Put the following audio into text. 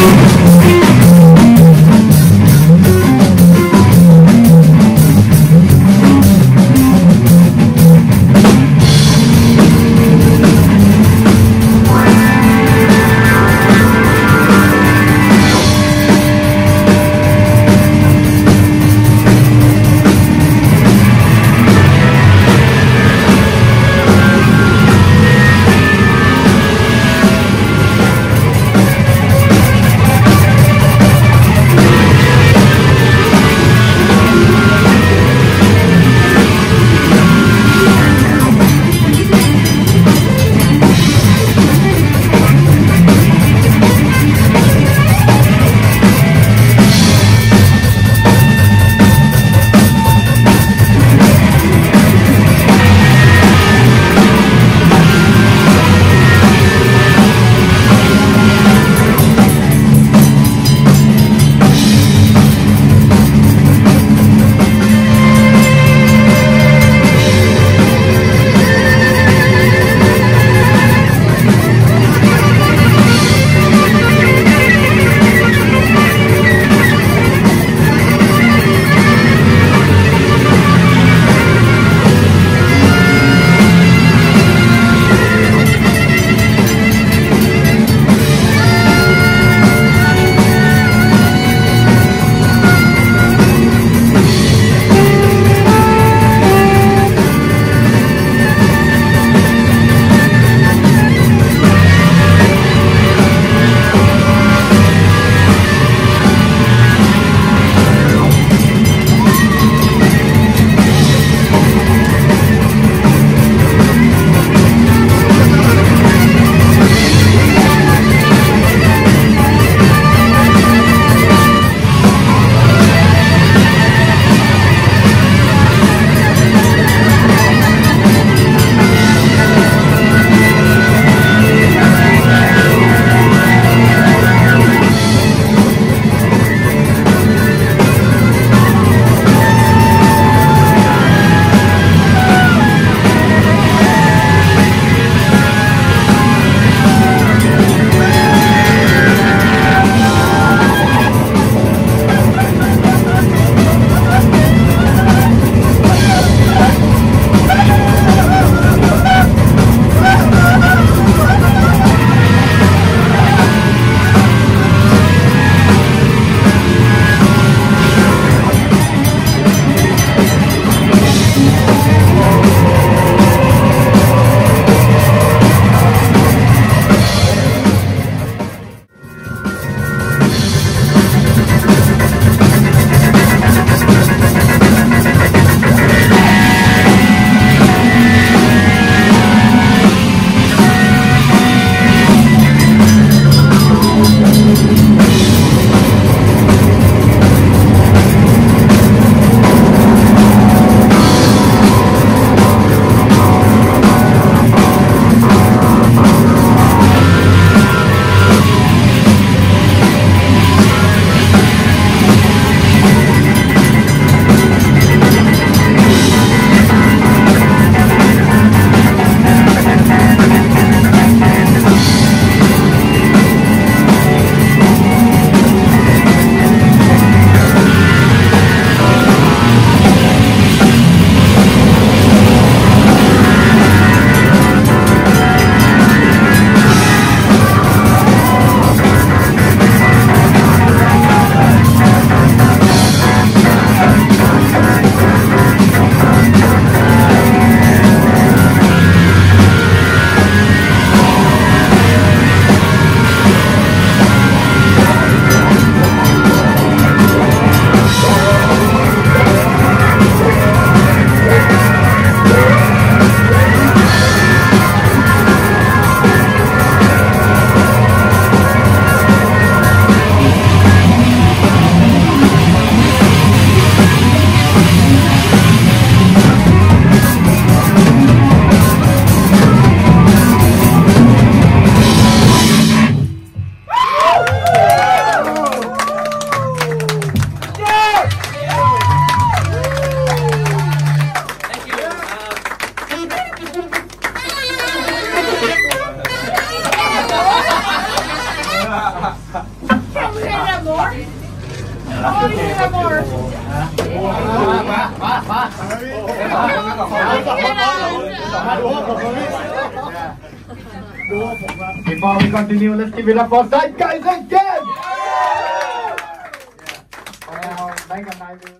Thank Before we continue, let's give it up for Zeitgeist again! Yeah. Yeah.